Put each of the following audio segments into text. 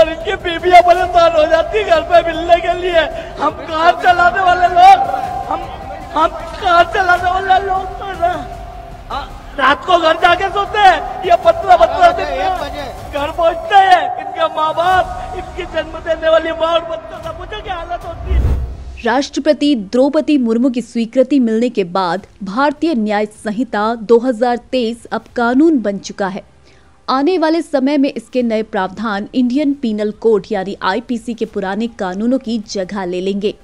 इनकी बीबियाँ परेशान हो जाती घर पे मिलने के लिए। हम कार चलाने वाले लोग हम हम कार चलाने वाले लोग तो रात को घर जाके सोते हैं ये पत्र पत्र दिन घर पहुँचते हैं इनके माँ बाप इनकी जन्म देने वाली माँ और बच्चों का मुझे क्या हालत होती है। राष्ट्रपति द्रौपदी मुर्मू की स्वीकृति मिलने के बाद भारतीय न्याय संहिता 2023 अब कानून बन चुका है। आने वाले समय में इसके नए प्रावधान इंडियन पीनल कोड यानी आईपीसी के पुराने कानूनों की जगह ले लेंगे।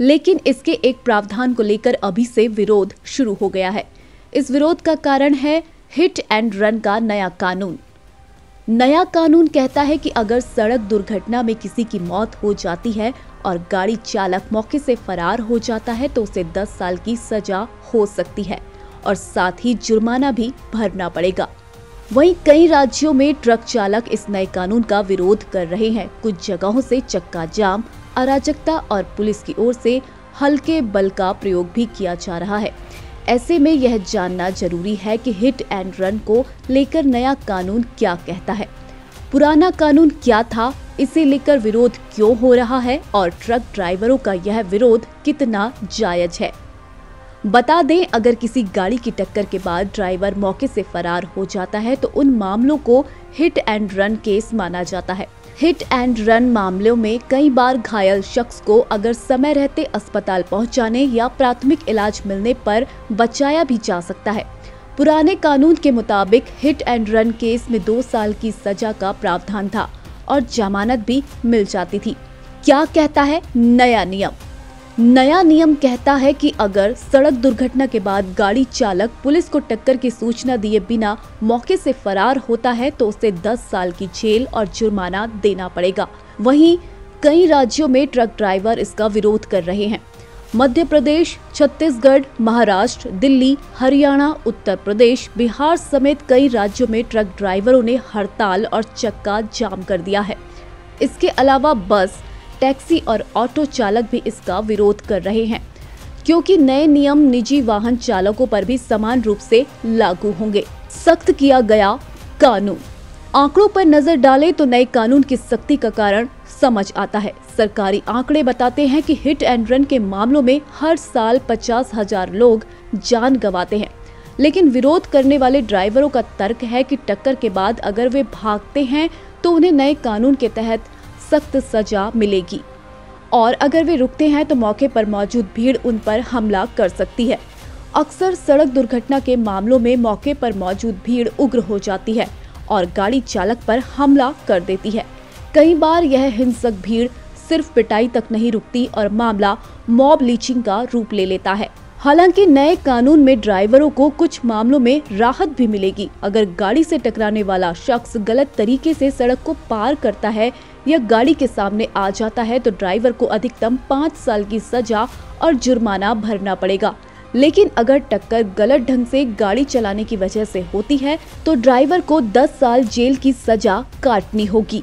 लेकिन इसके एक प्रावधान को लेकर अभी से विरोध शुरू हो गया है। इस विरोध का कारण है हिट एंड रन का नया कानून। नया कानून कहता है कि अगर सड़क दुर्घटना में किसी की मौत हो जाती है और गाड़ी चालक मौके से फरार हो जाता है तो उसे 10 साल की सजा हो सकती है और साथ ही जुर्माना भी भरना पड़ेगा। वहीं कई राज्यों में ट्रक चालक इस नए कानून का विरोध कर रहे हैं। कुछ जगहों से चक्का जाम, अराजकता और पुलिस की ओर से हल्के बल का प्रयोग भी किया जा रहा है। ऐसे में यह जानना ज़रूरी है कि हिट एंड रन को लेकर नया कानून क्या कहता है। पुराना कानून क्या था? इसे लेकर विरोध क्यों हो रहा है? और ट्रक ड्राइवरों का यह विरोध कितना जायज़ है? बता दें, अगर किसी गाड़ी की टक्कर के बाद ड्राइवर मौके से फरार हो जाता है तो उन मामलों को हिट एंड रन केस माना जाता है। हिट एंड रन मामलों में कई बार घायल शख्स को अगर समय रहते अस्पताल पहुँचाने या प्राथमिक इलाज मिलने पर बचाया भी जा सकता है। पुराने कानून के मुताबिक हिट एंड रन केस में दो साल की सजा का प्रावधान था और जमानत भी मिल जाती थी। क्या कहता है नया नियम? नया नियम कहता है कि अगर सड़क दुर्घटना के बाद गाड़ी चालक पुलिस को टक्कर की सूचना दिए बिना मौके से फरार होता है तो उसे 10 साल की जेल और जुर्माना देना पड़ेगा। वहीं कई राज्यों में ट्रक ड्राइवर इसका विरोध कर रहे हैं। मध्य प्रदेश, छत्तीसगढ़, महाराष्ट्र, दिल्ली, हरियाणा, उत्तर प्रदेश, बिहार समेत कई राज्यों में ट्रक ड्राइवरों ने हड़ताल और चक्का जाम कर दिया है। इसके अलावा बस टैक्सी और ऑटो चालक भी इसका विरोध कर रहे हैं, क्योंकि नए नियम निजी वाहन चालकों पर भी समान रूप से लागू होंगे। सख्त किया गया कानून। आंकड़ों पर नज़र डालें तो नए कानून की सख्ती का कारण समझ आता है। सरकारी आंकड़े बताते हैं कि हिट एंड रन के मामलों में हर साल पचास हज़ार लोग जान गंवाते हैं। लेकिन विरोध करने वाले ड्राइवरों का तर्क है कि टक्कर के बाद अगर वे भागते हैं तो उन्हें नए कानून के तहत सख्त सजा मिलेगी। और अगर वे रुकते हैं तो मौके पर मौजूद भीड़ उन पर हमला कर सकती है। अक्सर सड़क दुर्घटना के मामलों में मौके पर मौजूद भीड़ उग्र हो जाती है और गाड़ी चालक पर हमला कर देती है। कई बार यह हिंसक भीड़ सिर्फ़ पिटाई तक नहीं रुकती और मामला मॉब लीचिंग का रूप ले लेता है। हालाँकि नए कानून में ड्राइवरों को कुछ मामलों में राहत भी मिलेगी। अगर गाड़ी से टकराने वाला शख्स गलत तरीके से सड़क को पार करता है या गाड़ी के सामने आ जाता है तो ड्राइवर को अधिकतम पाँच साल की सजा और जुर्माना भरना पड़ेगा। लेकिन अगर टक्कर गलत ढंग से गाड़ी चलाने की वजह से होती है तो ड्राइवर को 10 साल जेल की सजा काटनी होगी।